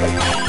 Let's go.